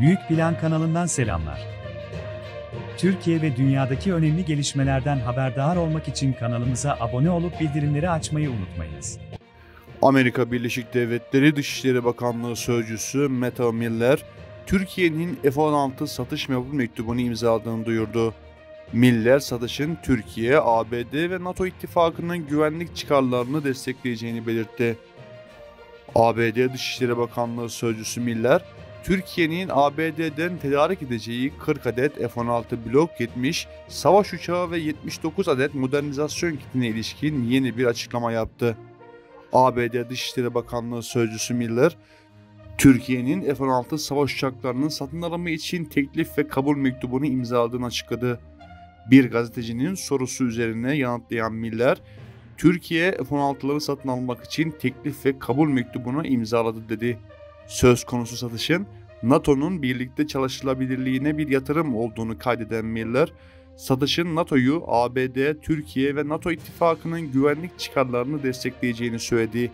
Büyük Plan kanalından selamlar. Türkiye ve dünyadaki önemli gelişmelerden haberdar olmak için kanalımıza abone olup bildirimleri açmayı unutmayınız. Amerika Birleşik Devletleri Dışişleri Bakanlığı Sözcüsü Meta Miller, Türkiye'nin F-16 satış mevzu mektubunu imzaladığını duyurdu. Miller satışın Türkiye, ABD ve NATO ittifakının güvenlik çıkarlarını destekleyeceğini belirtti. ABD Dışişleri Bakanlığı Sözcüsü Miller, Türkiye'nin ABD'den tedarik edeceği 40 adet F-16 Blok 70 savaş uçağı ve 79 adet modernizasyon kitine ilişkin yeni bir açıklama yaptı. ABD Dışişleri Bakanlığı Sözcüsü Miller, Türkiye'nin F-16 savaş uçaklarının satın alımı için teklif ve kabul mektubunu imzaladığını açıkladı. Bir gazetecinin sorusu üzerine yanıtlayan Miller, Türkiye F-16'ları satın almak için teklif ve kabul mektubunu imzaladı dedi. Söz konusu satışın NATO'nun birlikte çalışılabilirliğine bir yatırım olduğunu kaydeden Miller, satışın NATO'yu, ABD, Türkiye ve NATO ittifakının güvenlik çıkarlarını destekleyeceğini söyledi.